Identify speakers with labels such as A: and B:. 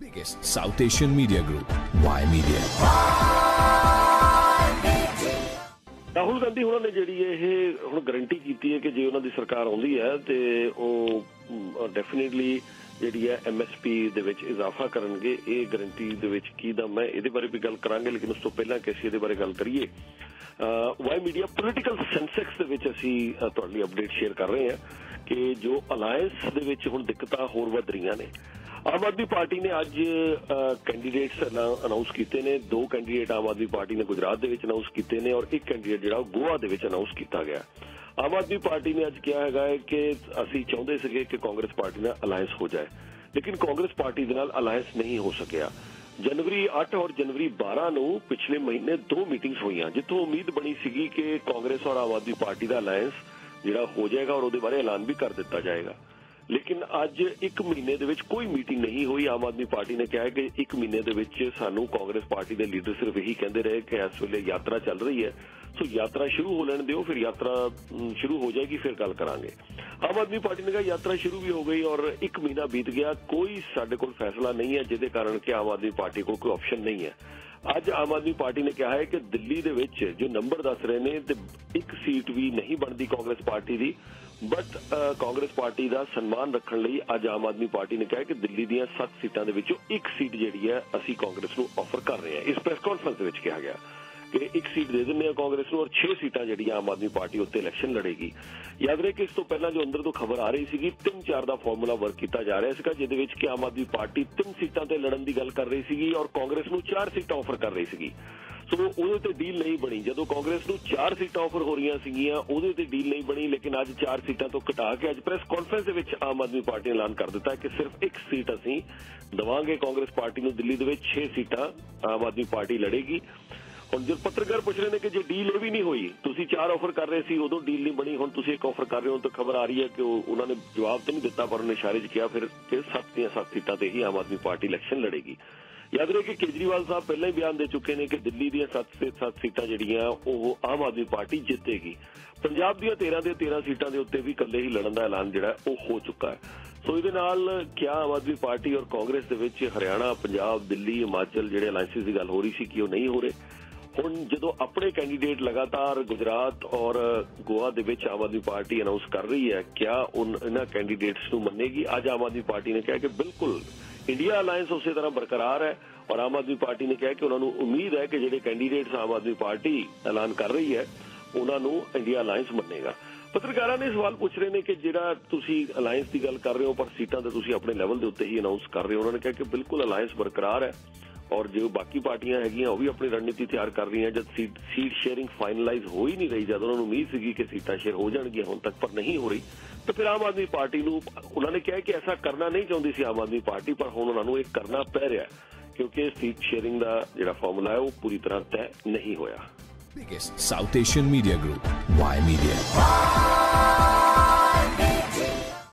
A: Biggest South Asian media group, Y Media.
B: Rahul Gandhi ਉਹਨਾਂ ਨੇ ਜਿਹੜੀ ਇਹ ਹੁਣ ਗਾਰੰਟੀ ਕੀਤੀ ਹੈ ਕਿ ਜੇ ਉਹਨਾਂ ਦੀ ਸਰਕਾਰ ਆਉਂਦੀ ਹੈ ਤੇ ਉਹ ਡੈਫੀਨਿਟਲੀ ਜਿਹੜੀ ਹੈ ਐਮਐਸਪੀ ਦੇ ਵਿੱਚ ਇਜ਼ਾਫਾ ਕਰਨਗੇ। ਇਹ ਗਾਰੰਟੀ ਦੇ ਵਿੱਚ ਕੀ ਦਾ ਮੈਂ ਇਹਦੇ ਬਾਰੇ ਵੀ ਗੱਲ ਕਰਾਂਗੇ ਲੇਕਿਨ ਉਸ ਤੋਂ ਪਹਿਲਾਂ ਕਿ ਅਸੀਂ ਇਹਦੇ ਬਾਰੇ ਗੱਲ ਕਰੀਏ। ਵਾਈ ਮੀਡੀਆ ਪੋਲਿਟੀਕਲ ਸੈਂਸੈਕਸ ਦੇ ਵਿੱਚ ਅਸੀਂ ਅਹ, ਤੁਹਾਡੇ ਲਈ ਅਪਡੇਟ ਸ਼ੇਅਰ ਕਰ ਰਹੇ ਹਾਂ ਕਿ ਜੋ ਅਲਾਈਅੰਸ ਦੇ ਵਿੱਚ ਹੁਣ ਦਿੱਕਤਾਂ ਹੋਰ ਵੱਧ ਰਹੀਆਂ ਨੇ ਆਮ ਆਦਮੀ ਪਾਰਟੀ ਨੇ ਅੱਜ ਕੈਂਡੀਡੇਟਸ ਅਨਾਉਂਸ ਕੀਤੇ ਨੇ। ਦੋ ਕੈਂਡੀਡੇਟ ਆਮ ਆਦਮੀ ਪਾਰਟੀ ਨੇ ਗੁਜਰਾਤ ਦੇ ਵਿੱਚ ਅਨਾਉਂਸ ਕੀਤੇ ਨੇ ਔਰ ਇੱਕ ਕੈਂਡੀਡੇਟ ਜਿਹੜਾ ਉਹ ਗੋਆ ਦੇ ਵਿੱਚ ਅਨਾਉਂਸ ਕੀਤਾ ਗਿਆ। ਆਮ ਆਦਮੀ ਪਾਰਟੀ ਨੇ ਅੱਜ ਕਿਹਾ ਹੈਗਾ ਕਿ ਅਸੀਂ ਚਾਹੁੰਦੇ ਸੀਗੇ ਕਿ ਕਾਂਗਰਸ ਪਾਰਟੀ ਨਾਲ ਅਲਾਈਅੰਸ ਹੋ ਜਾਏ, ਲੇਕਿਨ ਕਾਂਗਰਸ ਪਾਰਟੀ ਦੇ ਨਾਲ ਅਲਾਈਅੰਸ ਨਹੀਂ ਹੋ ਸਕਿਆ। ਜਨਵਰੀ 8 ਔਰ ਜਨਵਰੀ 12 ਨੂੰ ਪਿਛਲੇ ਮਹੀਨੇ ਦੋ ਮੀਟਿੰਗਸ ਹੋਈਆਂ, ਜਿੱਥੋਂ ਉਮੀਦ ਬਣੀ ਸੀਗੀ ਕਿ ਕਾਂਗਰਸ ਔਰ ਆਮ ਆਦਮੀ ਪਾਰਟੀ ਦਾ ਅਲਾਈਅੰਸ ਜਿਹੜਾ ਹੋ ਜਾਏਗਾ ਔਰ ਉਹਦੇ ਬਾਰੇ ਐਲਾਨ ਵੀ ਕਰ ਦਿੱਤਾ ਜਾਏਗਾ। ਲੇਕਿਨ ਅੱਜ 1 ਮਹੀਨੇ ਦੇ ਵਿੱਚ ਕੋਈ ਮੀਟਿੰਗ ਨਹੀਂ ਹੋਈ। ਆਮ ਆਦਮੀ ਪਾਰਟੀ ਨੇ ਕਿਹਾ ਕਿ 1 ਮਹੀਨੇ ਦੇ ਵਿੱਚ ਸਾਨੂੰ ਕਾਂਗਰਸ ਪਾਰਟੀ ਦੇ ਲੀਡਰ ਸਿਰਫ ਇਹੀ ਕਹਿੰਦੇ ਰਹੇ ਕਿ ਇਸ ਵੇਲੇ ਯਾਤਰਾ ਚੱਲ ਰਹੀ ਹੈ। ਸੋ ਯਾਤਰਾ ਸ਼ੁਰੂ ਹੋ ਲੈਣ ਦਿਓ, ਫਿਰ ਯਾਤਰਾ ਸ਼ੁਰੂ ਹੋ ਜਾਏਗੀ, ਫਿਰ ਗੱਲ ਕਰਾਂਗੇ। ਆਮ ਆਦਮੀ ਪਾਰਟੀ ਨੇ ਕਿਹਾ ਯਾਤਰਾ ਸ਼ੁਰੂ ਵੀ ਹੋ ਗਈ ਔਰ 1 ਮਹੀਨਾ ਬੀਤ ਗਿਆ। ਕੋਈ ਸਾਡੇ ਕੋਲ ਫੈਸਲਾ ਨਹੀਂ ਹੈ, ਜਿਹਦੇ ਕਾਰਨ ਕਿ ਆਮ ਆਦਮੀ ਪਾਰਟੀ ਕੋਲ ਕੋਈ ਆਪਸ਼ਨ ਨਹੀਂ ਹੈ। ਅੱਜ ਆਮ ਆਦਮੀ ਪਾਰਟੀ ਨੇ ਕਿਹਾ ਹੈ ਕਿ ਦਿੱਲੀ ਦੇ ਵਿੱਚ ਜੋ ਨੰਬਰ ਦੱਸ ਰਹੇ ਨੇ ਤੇ ਇੱਕ ਸੀਟ ਵੀ ਨਹੀਂ ਬਣਦੀ ਕਾਂਗਰਸ ਪਾਰਟੀ ਦੀ ਬਟ ਕਾਂਗਰਸ ਪਾਰਟੀ ਦਾ ਸਨਮਾਨ ਰੱਖਣ ਲਈ ਅੱਜ ਆਮ ਆਦਮੀ ਪਾਰਟੀ ਨੇ ਕਿਹਾ ਕਿ ਦਿੱਲੀ ਦੀਆਂ 7 ਸੀਟਾਂ ਦੇ ਵਿੱਚੋਂ ਇੱਕ ਸੀਟ ਜਿਹੜੀ ਹੈ ਅਸੀਂ ਕਾਂਗਰਸ ਨੂੰ ਆਫਰ ਕਰ ਰਹੇ ਹਾਂ। ਇਸ ਪ੍ਰੈਸ ਕਾਨਫਰੰਸ ਦੇ ਵਿੱਚ ਕਿਹਾ ਗਿਆ ਕਿ ਇੱਕ ਸੀਟ ਦੇ ਦਿੰਦੇ ਆ ਕਾਂਗਰਸ ਨੂੰ ਔਰ 6 ਸੀਟਾਂ ਜਿਹੜੀਆਂ ਆਮ ਆਦਮੀ ਪਾਰਟੀ ਉੱਤੇ ਇਲੈਕਸ਼ਨ ਲੜੇਗੀ। ਯਾਦ ਰਹੇ ਕਿ ਇਸ ਤੋਂ ਪਹਿਲਾਂ ਜੋ ਅੰਦਰ ਤੋਂ ਖਬਰ ਆ ਰਹੀ ਸੀਗੀ 3-4 ਦਾ ਫਾਰਮੂਲਾ ਵਰਕ ਕੀਤਾ ਜਾ ਰਿਹਾ ਸੀਗਾ, ਜਿਹਦੇ ਵਿੱਚ ਕਿ ਆਮ ਆਦਮੀ ਪਾਰਟੀ 3 ਸੀਟਾਂ ਤੇ ਲੜਨ ਦੀ ਗੱਲ ਕਰ ਰਹੀ ਸੀਗੀ ਔਰ ਕਾਂਗਰਸ ਨੂੰ 4 ਸੀਟਾਂ ਆਫਰ ਕਰ ਰਹੀ ਸੀਗੀ। ਸੋ ਉਹਦੇ ਤੇ ਡੀਲ ਨਹੀਂ ਬਣੀ। ਜਦੋਂ ਕਾਂਗਰਸ ਨੂੰ 4 ਸੀਟਾਂ ਆਫਰ ਹੋ ਰਹੀਆਂ ਸੀਗੀਆਂ, ਉਹਦੇ ਤੇ ਡੀਲ ਨਹੀਂ ਬਣੀ, ਲੇਕਿਨ ਅੱਜ 4 ਸੀਟਾਂ ਤੋਂ ਘਟਾ ਕੇ ਅੱਜ ਪ੍ਰੈਸ ਕਾਨਫਰੰਸ ਦੇ ਵਿੱਚ ਆਮ ਆਦਮੀ ਪਾਰਟੀ ਨੇ ਐਲਾਨ ਕਰ ਦਿੱਤਾ ਕਿ ਸਿਰਫ ਇੱਕ ਸੀਟ ਅਸੀਂ ਦਵਾਂਗੇ। ਕਾਂਗਰਸ ਪਾਰਟੀ ਨੂੰ ਦਿੱਲੀ ਦੇ ਵਿੱਚ 6 ਸੀਟਾਂ ਆਮ ਆਦਮੀ ਪਾਰਟੀ ਲੜੇਗੀ। ਹੁਣ ਜਦ ਪੱਤਰਕਾਰ ਪੁੱਛ ਰਹੇ ਨੇ ਕਿ ਜੇ ਡੀਲ ਇਹ ਵੀ ਨਹੀਂ ਹੋਈ, ਤੁਸੀਂ ਚਾਰ ਆਫਰ ਕਰ ਰਹੇ ਸੀ, ਉਦੋਂ ਡੀਲ ਨਹੀਂ ਬਣੀ, ਹੁਣ ਤੁਸੀਂ ਇੱਕ ਆਫਰ ਕਰ ਰਹੇ ਹੋ, ਤਾਂ ਖਬਰ ਆ ਰਹੀ ਹੈ ਕਿ ਉਹਨਾਂ ਨੇ ਜਵਾਬ ਤਾਂ ਨਹੀਂ ਦਿੱਤਾ, ਪਰ ਉਹਨੇ ਇਸ਼ਾਰੇ 'ਚ ਕਿਹਾ, ਫਿਰ ਕਿ ਸੱਤ ਦੀਆਂ ਸੱਤ ਸੀਟਾਂ ਤੇ ਹੀ ਆਮ ਆਦਮੀ ਪਾਰਟੀ ਇਲੈਕਸ਼ਨ ਲੜੇਗੀ। ਯਾਦ ਰਹੇ ਕਿ ਕੇਜਰੀਵਾਲ ਸਾਹਿਬ ਪਹਿਲਾਂ ਹੀ ਬਿਆਨ ਦੇ ਚੁੱਕੇ ਨੇ ਕਿ ਦਿੱਲੀ ਦੀਆਂ 7 ਸੇ 7 ਸੀਟਾਂ ਜਿਹੜੀਆਂ ਉਹ ਆਮ ਆਦਮੀ ਪਾਰਟੀ ਜਿੱਤੇਗੀ। ਪੰਜਾਬ ਦੀਆਂ 13 ਦੇ 13 ਸੀਟਾਂ ਦੇ ਉੱਤੇ ਵੀ ਇਕੱਲੇ ਹੀ ਲੜਨ ਦਾ ਐਲਾਨ ਜਿਹੜਾ ਉਹ ਹੋ ਚੁੱਕਾ ਹੈ। ਸੋ ਇਹਦੇ ਨਾਲ ਕਿਆ ਆਮ ਆਦਮੀ ਪਾਰਟੀ ਔਰ ਕਾਂਗਰਸ ਦੇ ਵਿੱਚ ਹਰਿਆਣਾ, ਪੰਜਾਬ, ਦਿੱਲੀ, ਹਿਮਾਚਲ ਜਿਹੜੇ ਅਲਾਈਅੰਸਿਸ ਦੀ ਗੱਲ ਹੋ ਰਹੀ ਸੀ ਕਿ ਉਹ ਨਹੀਂ ਹੋ ਰਹੇ? ਹੁਣ ਜਦੋਂ ਆਪਣੇ ਕੈਂਡੀਡੇਟ ਲਗਾਤਾਰ ਗੁਜਰਾਤ ਔਰ ਗੋਆ ਦੇ ਵਿੱਚ ਆਮ ਆਦਮੀ ਪਾਰਟੀ ਅਨਾਉਂਸ ਕਰ ਰਹੀ ਹੈ, ਕਿਆ ਉਨ- ਇਹਨਾਂ ਕੈਂਡੀਡੇਟਸ ਨੂੰ ਮੰਨੇਗੀ? ਅੱਜ ਆਮ ਆਦਮੀ ਪਾਰਟੀ ਨੇ ਕਿਹਾ ਕਿ ਬਿਲਕੁਲ ਇੰਡੀਆ ਅਲਾਈਅੰਸ ਉਸੇ ਤਰ੍ਹਾਂ ਬਰਕਰਾਰ ਹੈ ਔਰ ਆਮ ਆਦਮੀ ਪਾਰਟੀ ਨੇ ਕਿਹਾ ਕਿ ਉਹਨਾਂ ਨੂੰ ਉਮੀਦ ਹੈ ਕਿ ਜਿਹੜੇ ਕੈਂਡੀਡੇਟਸ ਆਮ ਆਦਮੀ ਪਾਰਟੀ ਐਲਾਨ ਕਰ ਰਹੀ ਹੈ, ਉਹਨਾਂ ਨੂੰ ਇੰਡੀਆ ਅਲਾਈਅੰਸ ਮੰਨੇਗਾ। ਪੱਤਰਕਾਰਾਂ ਨੇ ਸਵਾਲ ਪੁੱਛ ਰਹੇ ਨੇ ਕਿ ਜਿਹੜਾ ਤੁਸੀਂ ਅਲਾਈਅੰਸ ਦੀ ਗੱਲ ਕਰ ਰਹੇ ਹੋ, ਪਰ ਸੀਟਾਂ ਤਾਂ ਤੁਸੀਂ ਆਪਣੇ ਲੈਵਲ ਦੇ ਉੱਤੇ ਹੀ ਅਨਾਉਂਸ ਕਰ ਰਹੇ ਹੋ, ਉਹਨਾਂ ਨੇ ਕਿਹਾ ਕਿ ਬਿਲਕੁਲ ਅਲਾਈਅੰਸ ਬਰਕਰਾਰ ਹੈ। ਔਰ ਜੋ ਬਾਕੀ ਪਾਰਟੀਆਂ ਹੈਗੀਆਂ ਉਹ ਵੀ ਆਪਣੀ ਰਣਨੀਤੀ ਤਿਆਰ ਕਰ ਰਹੀਆਂ ਜਦ ਸੀਟ ਸ਼ੇਅਰਿੰਗ ਫਾਈਨਲਾਈਜ਼ ਹੋ ਹੀ ਨਹੀਂ ਰਹੀ ਜਦ ਉਹਨਾਂ ਨੂੰ ਉਮੀਦ ਸੀਗੀ ਕਿ ਸੀਟਾਂ ਸ਼ੇਅਰ ਹੋ ਜਾਣਗੀਆਂ ਹੁਣ ਤੱਕ ਪਰ ਨਹੀਂ ਹੋ ਰਹੀ ਤਾਂ ਫਿਰ ਆਮ ਆਦਮੀ ਪਾਰਟੀ ਨੂੰ ਉਹਨਾਂ ਨੇ ਕਿਹਾ ਕਿ ਐਸਾ ਕਰਨਾ ਨਹੀਂ ਚਾਹੁੰਦੀ ਸੀ ਆਮ ਆਦਮੀ ਪਾਰਟੀ ਪਰ ਹੁਣ ਉਹਨਾਂ ਨੂੰ ਇਹ ਕਰਨਾ ਪੈ ਰਿਹਾ ਕਿਉਂਕਿ ਸੀਟ ਸ਼ੇਅਰਿੰਗ ਦਾ ਜਿਹੜਾ ਫਾਰਮੂਲਾ ਹੈ ਉਹ ਪੂਰੀ ਤਰ੍ਹਾਂ ਤੈਅ ਨਹੀਂ ਹੋਇਆ
A: Biggest South Asian media group, Y
C: Media.